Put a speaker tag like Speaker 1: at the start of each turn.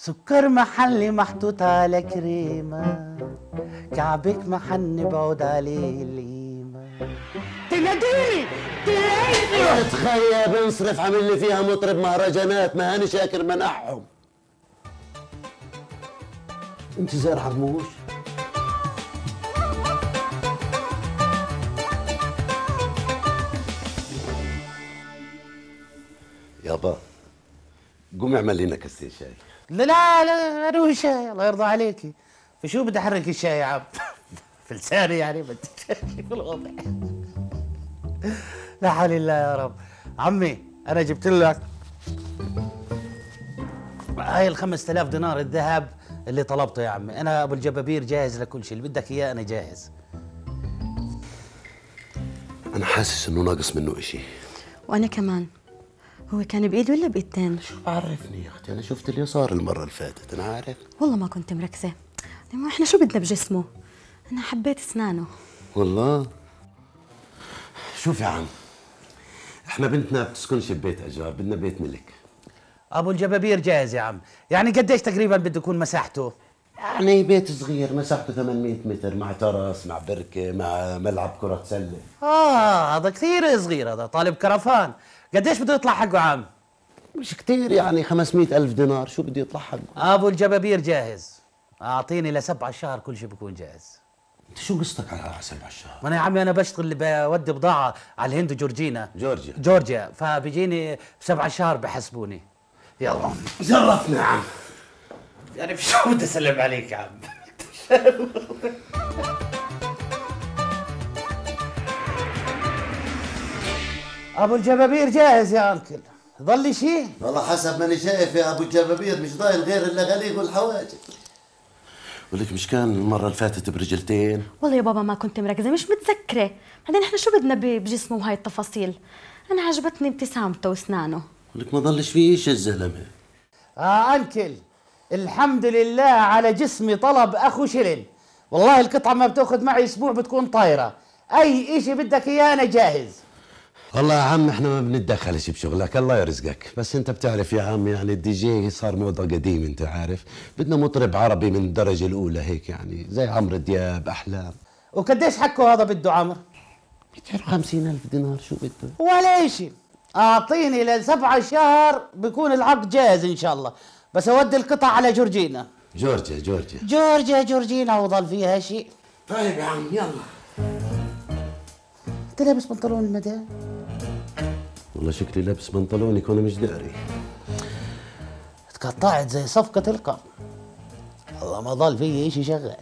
Speaker 1: سكر محلي محطوط على كريمة كعبك محن بعود عليه القيمة تناديني! تناديني
Speaker 2: تخيل بنصرف عامل لي فيها مطرب مهرجانات. ما هاني شاكر منحهم. انت زي حرموش يابا. قومي اعمل لنا كاسين شاي.
Speaker 1: لا لا لا أنا شاي الله يرضى عليكي فشو بدي احرك الشاي يا عم؟ في لساني يعني الوضع لا حول الله يا رب. عمي أنا جبت لك هاي ال 5000 دينار الذهب اللي طلبته يا عمي. أنا أبو الجبابير جاهز لكل شيء اللي بدك إياه أنا جاهز.
Speaker 2: أنا حاسس إنه ناقص منه إشي.
Speaker 3: وأنا كمان. هو كان بإيد ولا بإيد تاني؟
Speaker 2: عرفني يا أختي أنا شفت اللي صار المرة اللي فاتت أنا عارف.
Speaker 3: والله ما كنت مركزة. ما إحنا شو بدنا بجسمه؟ أنا حبيت أسنانه.
Speaker 2: والله؟ شوف يا عم إحنا بنتنا بتسكنش ببيت اجار بدنا بيت ملك.
Speaker 1: أبو الجبابير جاهز يا عم. يعني قديش تقريبا بده يكون مساحته؟
Speaker 2: يعني بيت صغير مساحته 800 متر مع تراس مع بركة مع ملعب كرة سلة.
Speaker 1: آه هذا كثير صغير هذا طالب كرفان. قديش بده يطلع حقه عم
Speaker 2: مش كتير يعني 500 ألف دينار. شو بدي يطلع حقه؟
Speaker 1: أبو الجبابير جاهز. أعطيني لسبع الشهر كل شيء بكون جاهز.
Speaker 2: أنت شو قصتك على سبع الشهر
Speaker 1: ما أنا يا عمي أنا بشتغل بودي بضاعة على الهند وجورجينا.
Speaker 2: جورجيا.
Speaker 1: جورجيا. فبيجيني بسبع شهر بحسبوني. يلا.
Speaker 2: شرفنا يا عم
Speaker 1: يعني شو بدي أسلم عليك يا عم؟ أبو الجبابير جاهز يا أنكل. ضل شيء؟
Speaker 2: والله حسب ماني شايف يا أبو الجبابير مش ضايل غير اللغاليق والحواجب. ولك مش كان المرة اللي فاتت برجلتين؟
Speaker 3: والله يا بابا ما كنت مركزة مش متذكرة. بعدين إحنا شو بدنا بجسمه وهاي التفاصيل؟ أنا عجبتني ابتسامته وأسنانه.
Speaker 2: ولك ما ضلش فيه شيء الزلمة.
Speaker 1: آه أنكل. الحمد لله على جسمي طلب أخو شلل. والله القطعة ما بتأخذ معي أسبوع بتكون طايرة. أي إشي بدك إياه أنا جاهز.
Speaker 2: والله يا عم إحنا ما بنتدخلش بشغلك الله يرزقك. بس أنت بتعرف يا عم يعني الدي جي صار موضة قديم أنت عارف. بدنا مطرب عربي من الدرجة الأولى هيك يعني زي عمرو دياب أحلام.
Speaker 1: وقديش حكه هذا بده عمر
Speaker 2: 250 ألف دينار شو بده؟
Speaker 1: ولا إشي. أعطيني لسبعة شهر بكون العقد جاهز إن شاء الله. بس أودي القطع على جورجينا.
Speaker 2: جورجيا جورجيا.
Speaker 1: جورجيا جورجينا وضل فيها شيء.
Speaker 2: طيب يا عم يلا.
Speaker 1: أنت لابس بنطلون المدام
Speaker 2: والله شكلي لابس بنطلونك وأنا مش داري
Speaker 1: تقطعت زي صفقة القمر. والله ما ضل في إشي شغال.